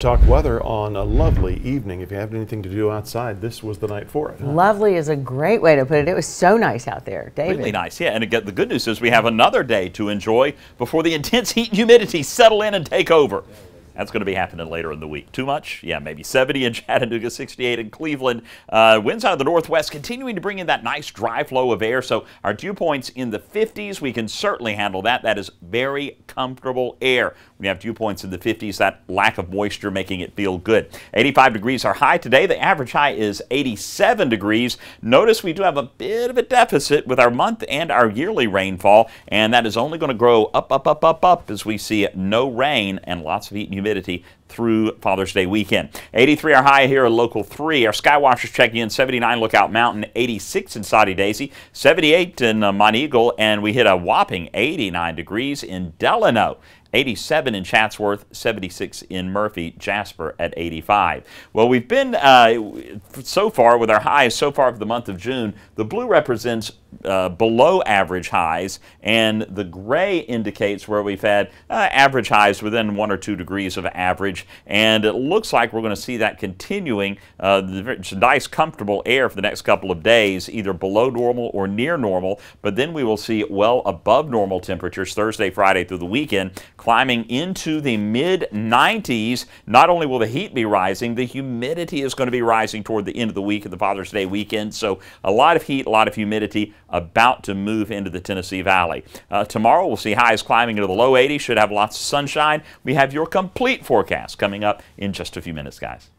Talk weather on a lovely evening. If you have anything to do outside, this was the night for it. Huh? Lovely is a great way to put it. It was so nice out there, David. Really nice, yeah. And again, the good news is we have another day to enjoy before the intense heat and humidity settle in and take over. That's going to be happening later in the week. Too much? Yeah, maybe 70 in Chattanooga, 68 in Cleveland. Uh, winds out of the northwest continuing to bring in that nice dry flow of air. So our dew points in the 50s, we can certainly handle that. That is very comfortable air. We have dew points in the 50s, that lack of moisture making it feel good. 85 degrees are high today. The average high is 87 degrees. Notice we do have a bit of a deficit with our month and our yearly rainfall, and that is only going to grow up, up, up, up, up as we see no rain and lots of heat and humidity humidity through Father's Day weekend. 83 our high here, a local 3. Our Skywatchers checking in 79 Lookout Mountain, 86 in Soddy-Daisy, 78 in uh, Monteagle, and we hit a whopping 89 degrees in Delano. 87 in Chatsworth, 76 in Murphy, Jasper at 85. Well, we've been uh, so far with our highs so far for the month of June. The blue represents uh, below average highs, and the gray indicates where we've had uh, average highs within one or two degrees of average. And it looks like we're going to see that continuing. Uh, nice, comfortable air for the next couple of days, either below normal or near normal. But then we will see well above normal temperatures Thursday, Friday through the weekend climbing into the mid 90s. Not only will the heat be rising, the humidity is going to be rising toward the end of the week of the Father's Day weekend. So a lot of heat, a lot of humidity about to move into the Tennessee Valley. Uh, tomorrow we'll see highs climbing into the low 80s, should have lots of sunshine. We have your complete forecast coming up in just a few minutes, guys.